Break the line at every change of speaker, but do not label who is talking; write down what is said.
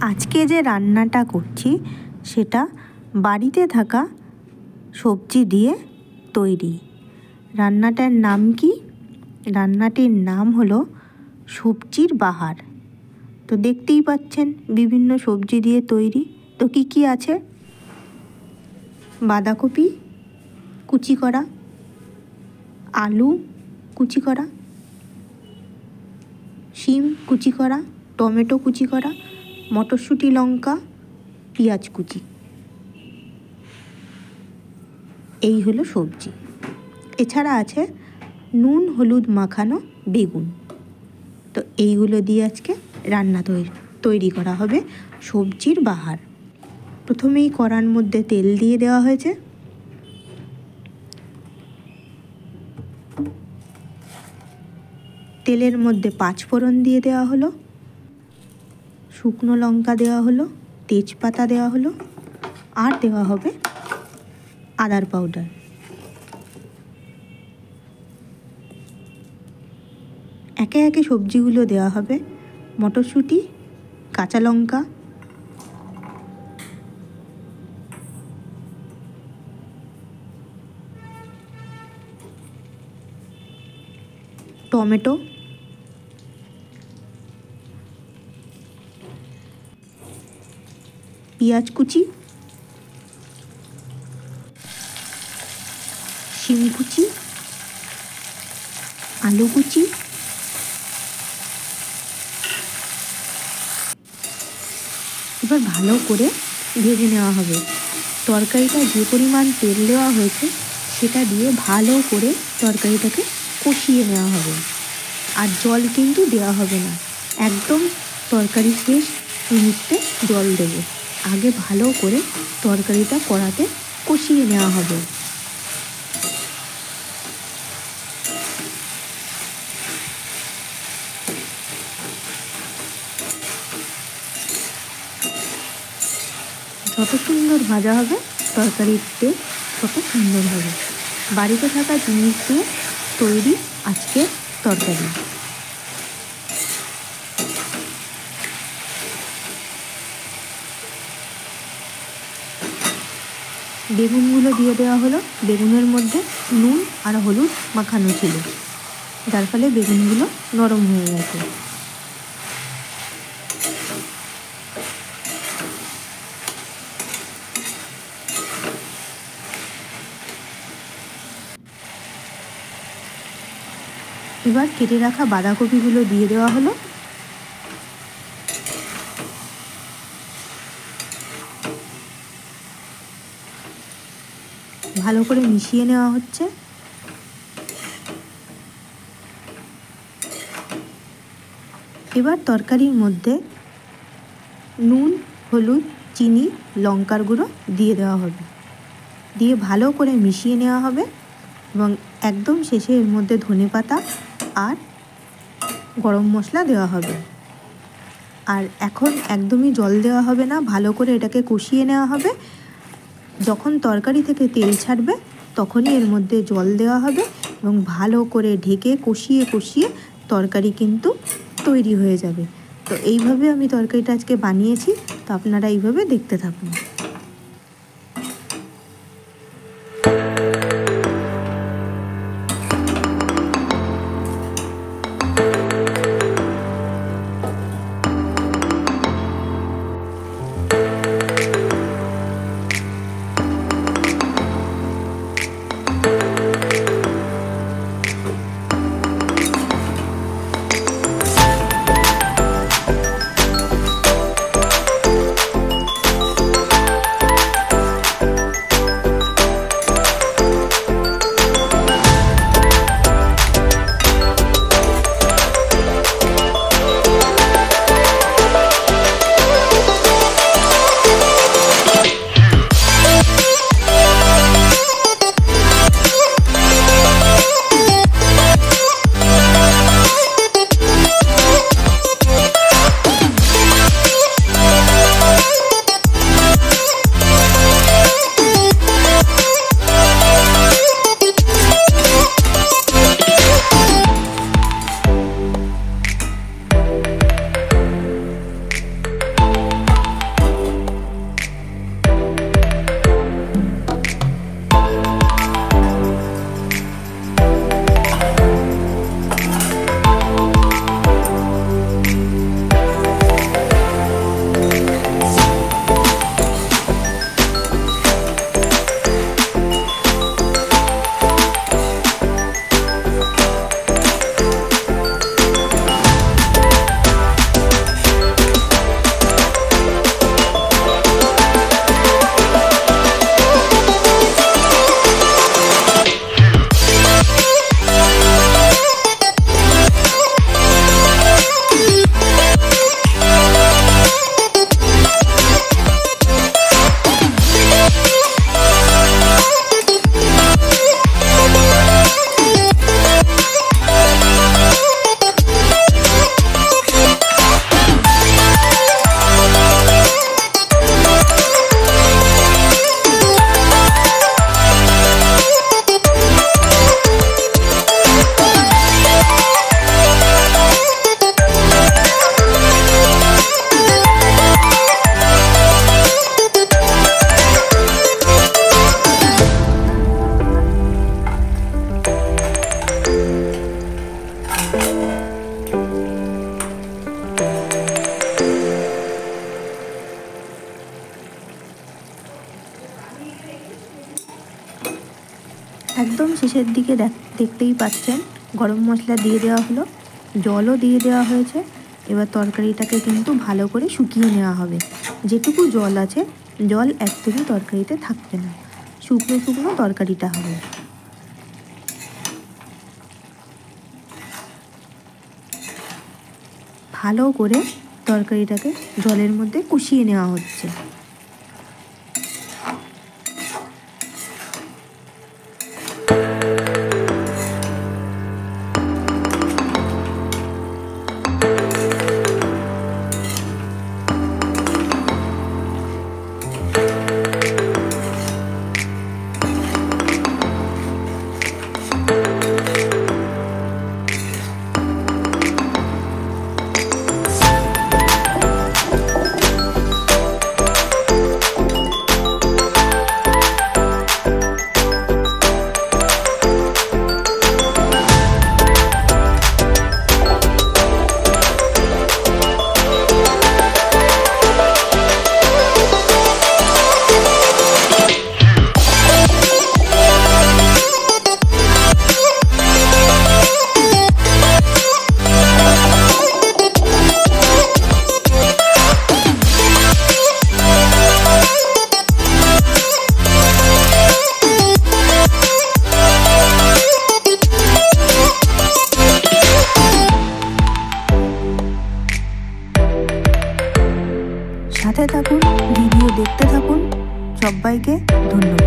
আজকে যে রান্নাটা করছি, সেটা বাড়িতে থাকা সবজি দিয়ে তৈরি। রান্নাটার নাম কি? রান্নাটির নাম হলো সবজির বাহার। তো দেখতেই পাচ্ছেন, বিভিন্ন সবজি দিয়ে তৈরি। তো কি কি আছে? বাঁধাকপি, কুচি করা, আলু কুচি করা, শিম কুচি করা, টমেটো কুচি করা মটরশুঁটি লঙ্কা, পেঁয়াজ কুচি। এই হলো সবজি। এছাড়া আছে নুন, হলুদ মাখানো বেগুন। তো এইগুলো দিয়ে আজকে রান্না তৈরি তৈরি করা হবে সবজির বাহার। প্রথমেই কড়ার মধ্যে তেল দিয়ে দেওয়া হয়েছে। তেলের মধ্যে পাঁচফোড়ন দিয়ে দেওয়া হলো। শুকনো লঙ্কা দেওয়া হলো, তেজপাতা দেওয়া হলো, আর দেওয়া হবে আদার পাউডার একে একে সবজিগুলো দেওয়া হবে, মটরশুঁটি, কাঁচা লঙ্কা, টমেটো পেঁয়াজ কুচি, শিম কুচি, আলু কুচি, এবার ভালো করে ভেজে নেওয়া হবে। তরকারিটা যে পরিমাণ তেল দেওয়া হয়েছে, সেটা দিয়ে ভালো করে তরকারিটাকে কষিয়ে নেওয়া হবে। আর জল কিন্তু দেওয়া হবে না। একদম তরকারি শেষ মুহূর্তে জল দেবে। আগে ভালো করে তরকারিটা কড়াতে কষিয়ে নেওয়া হবে। যত সুন্দর ভাজা হবে, তরকারির তেল তত সুন্দর হবে। বাড়িতে থাকা জিনিস দিয়ে তৈরি আজকে তরকারি। বেগুনগুলো দিয়ে দেওয়া হলো। বেগুনের মধ্যে নুন আর হলুদ মাখানো ছিল। যার ফলে বেগুনগুলো নরম হয়ে গেছে। এবার কেটে রাখা বাঁধাকপিগুলো দিয়ে দেওয়া হলো। ভালো করে মিশিয়ে নেওয়া হচ্ছে। এবার তরকারির মধ্যে নুন, হলুদ, চিনি, লঙ্কার গুঁড়ো দিয়ে দেওয়া হবে। দিয়ে ভালো করে মিশিয়ে নেওয়া হবে এবং একদম শেষে এর মধ্যে ধনে পাতা আর গরম মশলা দেওয়া হবে। আর এখন একদমই জল দেওয়া হবে না, ভালো করে এটাকে কষিয়ে নেওয়া হবে। যখন তরকারি থেকে তেল ছাড়বে, তখনই এর মধ্যে জল দেওয়া হবে এবং ভালো করে ঢেকে কষিয়ে কষিয়ে তরকারি কিন্তু তৈরি হয়ে যাবে। তো এইভাবে আমি তরকারিটা আজকে বানিয়েছি, তো আপনারা এইভাবে দেখতে থাকুন। একদম শেষের দিকে দেখতেই পাচ্ছেন, গরম মশলা দিয়ে দেওয়া হলো, জলও দিয়ে দেওয়া হয়েছে, এবার তরকারিটাকে কিন্তু ভালো করে শুকিয়ে নেওয়া হবে। যেটুকু জল আছে, জল একদমই তরকারিতে থাকবে না, শুকনো শুকনো তরকারিটা হবে। ভালো করে তরকারিটাকে জলের মধ্যে কষিয়ে নেওয়া হচ্ছে। बाई के धन्यवाद